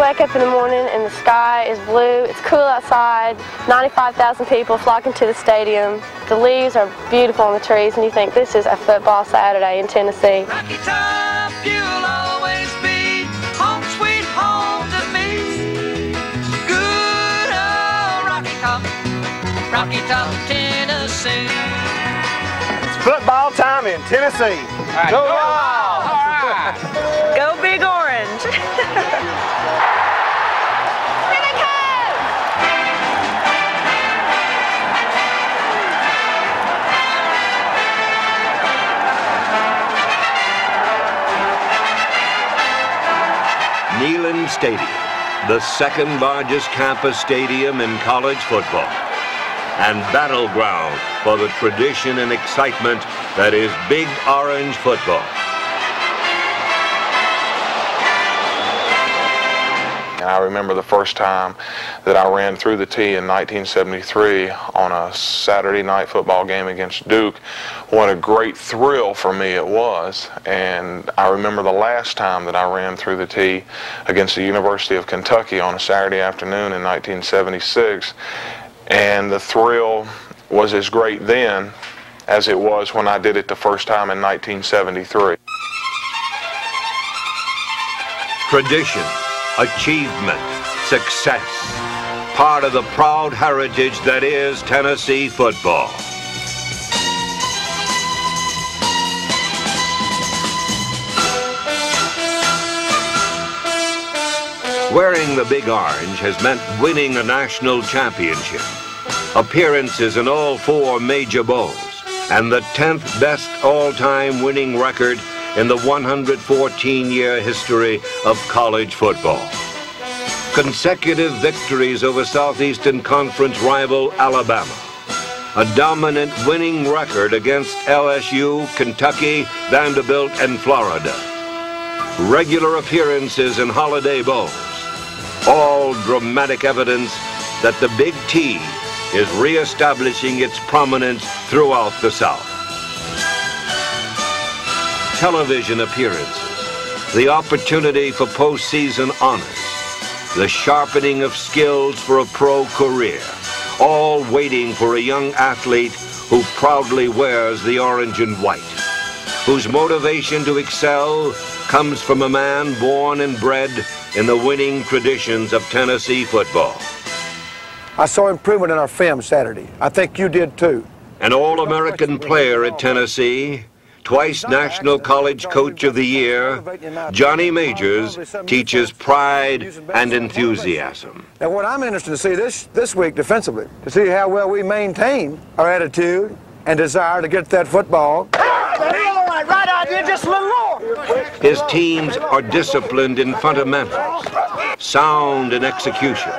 wake up in the morning and the sky is blue, it's cool outside, 95,000 people flocking to the stadium, the leaves are beautiful on the trees, and you think this is a football Saturday in Tennessee. Rocky Top, you'll always be home sweet home to me. Good old Rocky Top, Rocky Top, Tennessee. It's football time in Tennessee. Go Wild! Stadium, the second largest campus stadium in college football, and battleground for the tradition and excitement that is Big Orange football. I remember the first time that I ran through the tee in 1973 on a Saturday night football game against Duke. What a great thrill for me it was. And I remember the last time that I ran through the tee against the University of Kentucky on a Saturday afternoon in 1976. And the thrill was as great then as it was when I did it the first time in 1973. Tradition, achievement, success. Part of the proud heritage that is Tennessee football. Wearing the big orange has meant winning a national championship, appearances in all four major bowls, and the 10th best all-time winning record in the 114-year history of college football. Consecutive victories over Southeastern Conference rival Alabama. A dominant winning record against LSU, Kentucky, Vanderbilt, and Florida. Regular appearances in Holiday Bowls. All dramatic evidence that the Big T is reestablishing its prominence throughout the South television appearances, the opportunity for postseason honors, the sharpening of skills for a pro career, all waiting for a young athlete who proudly wears the orange and white, whose motivation to excel comes from a man born and bred in the winning traditions of Tennessee football. I saw improvement in our film Saturday. I think you did too. An All-American player at Tennessee, twice National College Coach of the Year, Johnny Majors teaches pride and enthusiasm. Now, what I'm interested to see this, this week defensively, to see how well we maintain our attitude and desire to get that football. Right idea, just a little more. His teams are disciplined in fundamentals, sound in execution.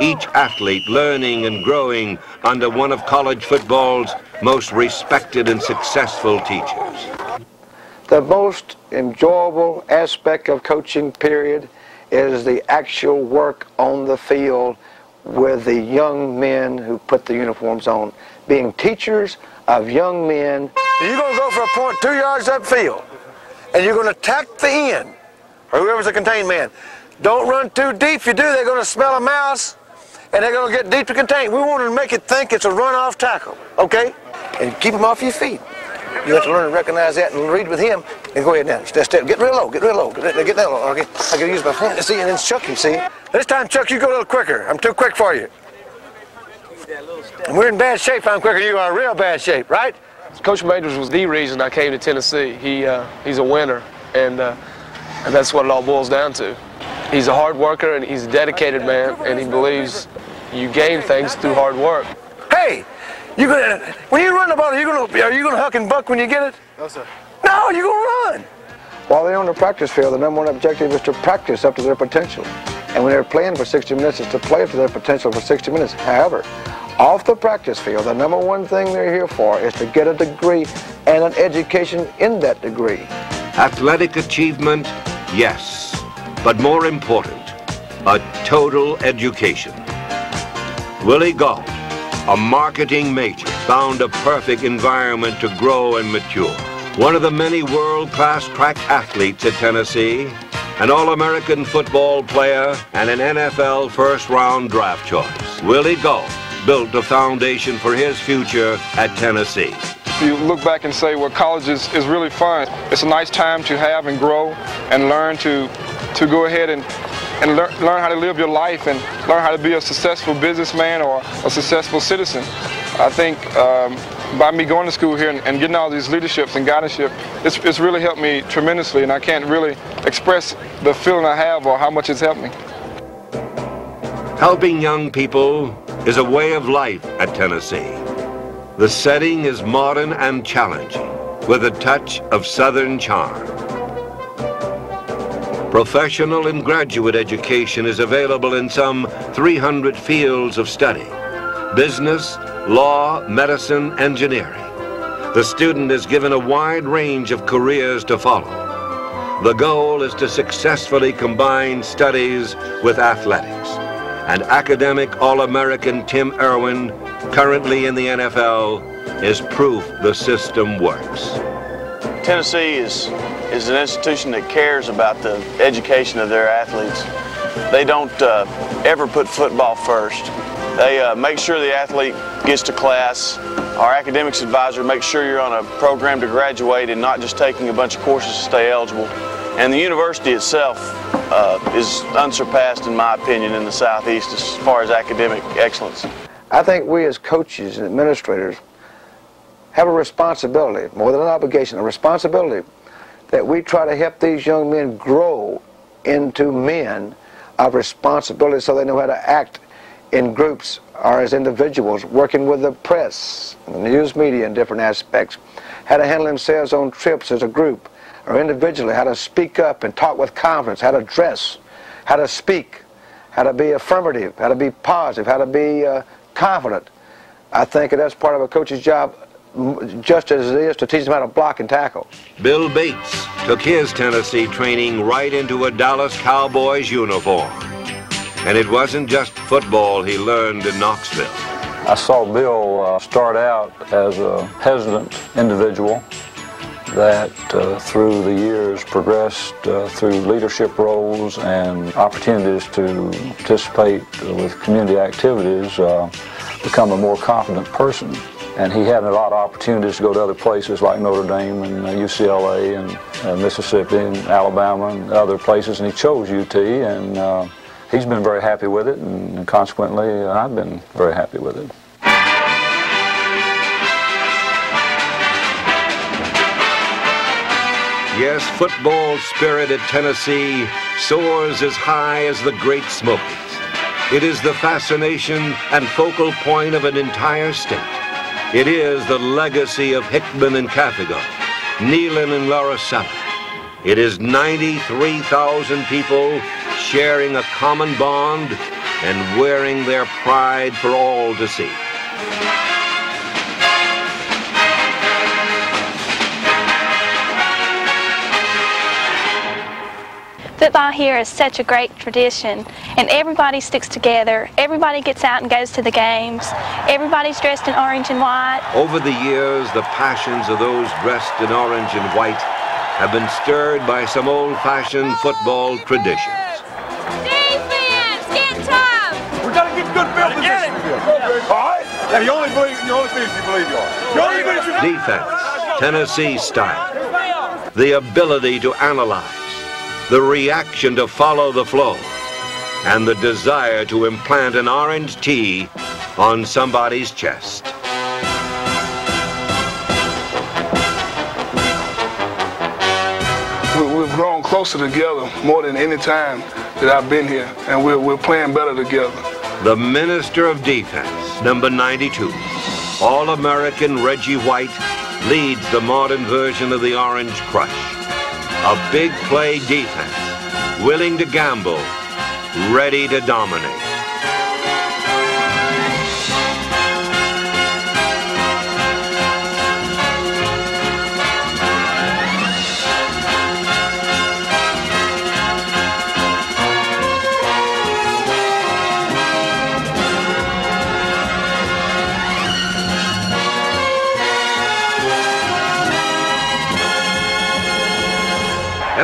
Each athlete learning and growing under one of college football's most respected and successful teachers. The most enjoyable aspect of coaching period is the actual work on the field with the young men who put the uniforms on. Being teachers of young men. You're going to go for a point two yards upfield, and you're going to attack the end, or whoever's the contained man. Don't run too deep. If you do, they're going to smell a mouse, and they're going to get deep to contain. We want to make it think it's a run-off tackle, okay? And keep them off your feet. You have to learn to recognize that and read with him. And go ahead now. Step, step. Get real low. Get real low. Get, get down low. Okay. I can use my hand. See, and then Chuck him. See. This time, Chuck, you go a little quicker. I'm too quick for you. And we're in bad shape. I'm quicker. You are real bad shape, right? Coach Majors was the reason I came to Tennessee. He uh, he's a winner, and uh, and that's what it all boils down to. He's a hard worker and he's a dedicated man, and he believes you gain things through hard work. Hey, you gonna when you run the ball, are you gonna are you gonna huck and buck when you get it? No, sir. No, you're gonna run. While they're on the practice field, the number one objective is to practice up to their potential. And when they're playing for 60 minutes, it's to play up to their potential for 60 minutes. However, off the practice field, the number one thing they're here for is to get a degree and an education in that degree. Athletic achievement, yes, but more important, a total education. Willie Gault, a marketing major, found a perfect environment to grow and mature. One of the many world-class track athletes at Tennessee, an All-American football player, and an NFL first-round draft choice. Willie Gault built a foundation for his future at Tennessee. You look back and say, well, college is, is really fun. It's a nice time to have and grow and learn to, to go ahead and, and learn, learn how to live your life and learn how to be a successful businessman or a successful citizen. I think um, by me going to school here and, and, getting all these leaderships and guidance, it's, it's really helped me tremendously, and I can't really express the feeling I have or how much it's helped me. Helping young people is a way of life at Tennessee. The setting is modern and challenging, with a touch of Southern charm. Professional and graduate education is available in some 300 fields of study. Business, law, medicine, engineering. The student is given a wide range of careers to follow. The goal is to successfully combine studies with athletics. And academic All-American Tim Irwin currently in the NFL, is proof the system works. Tennessee is, is an institution that cares about the education of their athletes. They don't uh, ever put football first. They uh, make sure the athlete gets to class. Our academics advisor makes sure you're on a program to graduate and not just taking a bunch of courses to stay eligible. And the university itself uh, is unsurpassed, in my opinion, in the Southeast as far as academic excellence. I think we as coaches and administrators have a responsibility, more than an obligation, a responsibility that we try to help these young men grow into men of responsibility so they know how to act in groups or as individuals, working with the press, the news media in different aspects, how to handle themselves on trips as a group or individually, how to speak up and talk with confidence, how to dress, how to speak, how to be affirmative, how to be positive, how to be uh, confident. I think that's part of a coach's job just as it is to teach them how to block and tackle. Bill Bates took his Tennessee training right into a Dallas Cowboys uniform. And it wasn't just football he learned in Knoxville. I saw Bill uh, start out as a hesitant individual that uh, through the years progressed uh, through leadership roles and opportunities to participate with community activities, uh, become a more confident person. And he had a lot of opportunities to go to other places like Notre Dame and UCLA uh, and uh, Mississippi and Alabama and other places, and he chose UT, and uh, he's been very happy with it, and consequently, I've been very happy with it. Yes, football spirit at Tennessee soars as high as the Great Smokies. It is the fascination and focal point of an entire state. It is the legacy of Hickman and Cafego, Neyland and Lauricella. It is 93,000 people sharing a common bond and wearing their pride for all to see. Football here is such a great tradition, and everybody sticks together. Everybody gets out and goes to the games. Everybody's dressed in orange and white. Over the years, the passions of those dressed in orange and white have been stirred by some old-fashioned football traditions. Defense, get tough. We gotta get good field position here. All right? Now you only believe you only believe you believe you are. You only believe you Defense, Tennessee style. The ability to analyze the reaction to follow the flow, and the desire to implant an orange tee on somebody's chest. We've grown closer together more than any time that I've been here, and we're, we're playing better together. The Minister of Defense, number 92, All-American Reggie White, leads the modern version of the Orange Crush. A big play defense, willing to gamble, ready to dominate.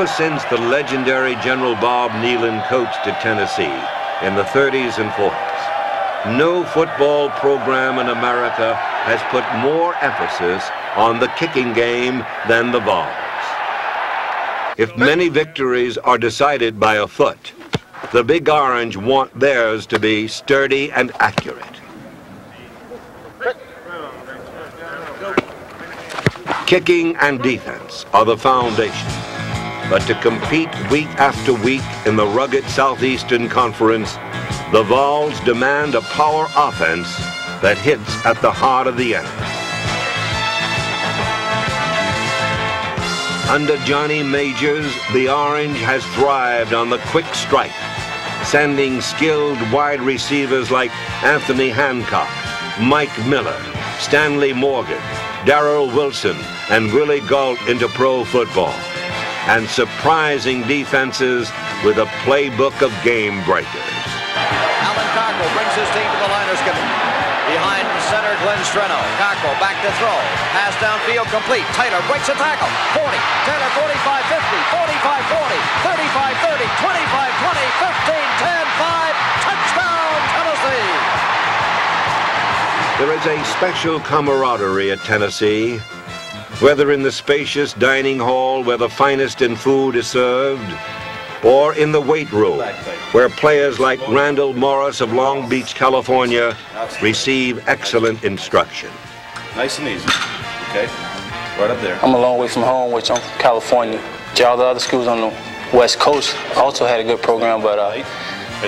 Ever since the legendary General Bob Neyland coached at Tennessee in the 30s and 40s, no football program in America has put more emphasis on the kicking game than the Vols. If many victories are decided by a foot, the Big Orange want theirs to be sturdy and accurate. Kicking and defense are the foundation. But to compete week after week in the rugged Southeastern Conference, the Vols demand a power offense that hits at the heart of the enemy. Under Johnny Majors, the Orange has thrived on the quick strike, sending skilled wide receivers like Anthony Hancock, Mike Miller, Stanley Morgan, Darrell Wilson, and Willie Gault into pro football, and surprising defenses with a playbook of game breakers. Alan Cockrell brings his team to the line of scrimmage. Behind center, Glenn Streno. Cockrell back to throw. Pass downfield complete. Taylor breaks a tackle. 40. Taylor 45 50, 45 40, 35 30, 25 20, 15 10 5. Touchdown, Tennessee. There is a special camaraderie at Tennessee, whether in the spacious dining hall where the finest in food is served, or in the weight room, where players like Randall Morris of Long Beach, California, receive excellent instruction. Nice and easy. Okay? Right up there. I'm a long way from home, which I'm from California. All the other schools on the West Coast also had a good program, but uh,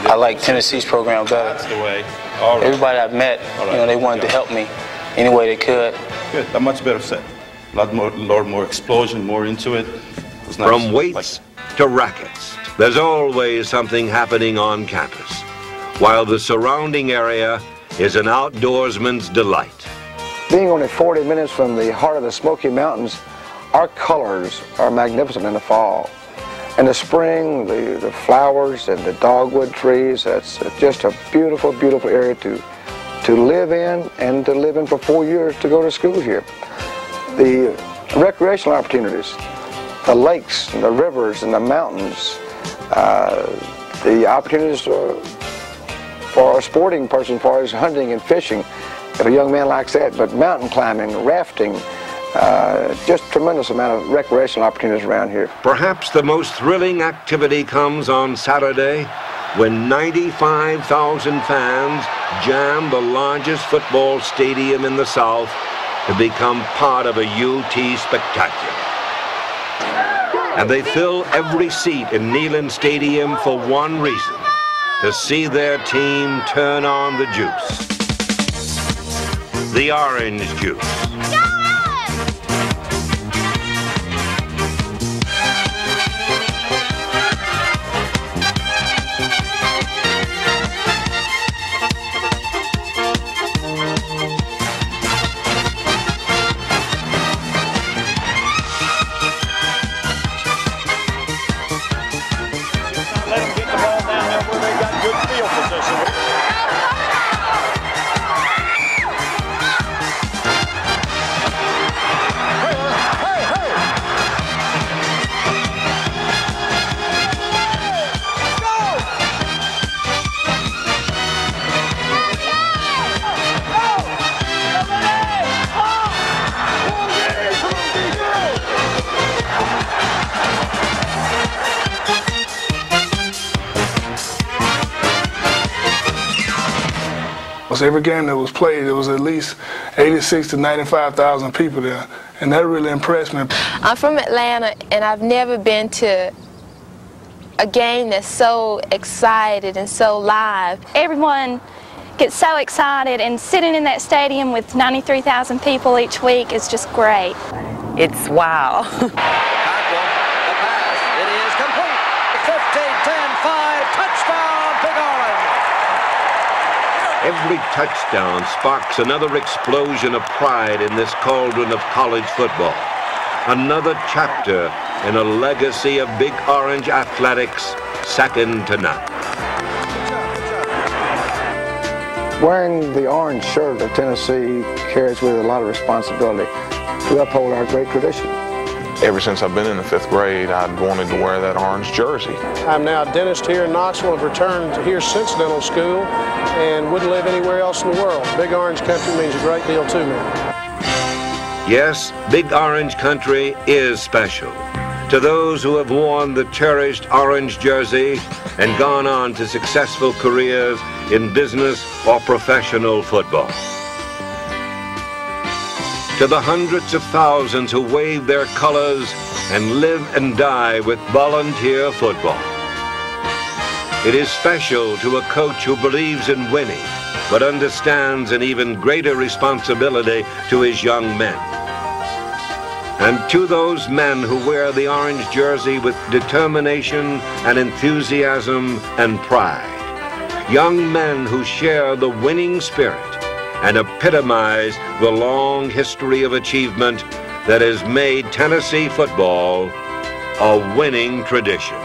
I like Tennessee's program better. That's the way. All right. Everybody I've met, All right. you know, they wanted to help me any way they could. Good. A much better set. A lot more, lot more explosion, more into it. It was nice. From weights to rackets, there's always something happening on campus, while the surrounding area is an outdoorsman's delight. Being only 40 minutes from the heart of the Smoky Mountains, our colors are magnificent in the fall. In the spring, the, the flowers and the dogwood trees, that's just a beautiful, beautiful area to, to live in and to live in for four years to go to school here. The recreational opportunities, the lakes and the rivers and the mountains, uh, the opportunities for, for a sporting person as far as hunting and fishing, if a young man likes that, but mountain climbing, rafting, uh, just tremendous amount of recreational opportunities around here. Perhaps the most thrilling activity comes on Saturday when 95,000 fans jam the largest football stadium in the South to become part of a UT spectacular. And they fill every seat in Neyland Stadium for one reason, to see their team turn on the juice. The orange juice. Was every game that was played, there was at least 86 to 95,000 people there, and that really impressed me. I'm from Atlanta, and I've never been to a game that's so excited and so live. Everyone gets so excited, and sitting in that stadium with 93,000 people each week is just great. It's wow. It is complete. 15 10 5. Touchdown, Big Orange. Every touchdown sparks another explosion of pride in this cauldron of college football. Another chapter in a legacy of Big Orange athletics second to none. Wearing the orange shirt of Tennessee carries with it a lot of responsibility to uphold our great tradition. Ever since I've been in the fifth grade, I'd wanted to wear that orange jersey. I'm now a dentist here in Knoxville I've returned here since dental school and wouldn't live anywhere else in the world. Big Orange Country means a great deal to me. Yes, Big Orange Country is special. To those who have worn the cherished orange jersey and gone on to successful careers in business or professional football. To the hundreds of thousands who wave their colors and live and die with volunteer football. It is special to a coach who believes in winning, but understands an even greater responsibility to his young men. And to those men who wear the orange jersey with determination and enthusiasm and pride. Young men who share the winning spirit and epitomize the long history of achievement that has made Tennessee football a winning tradition.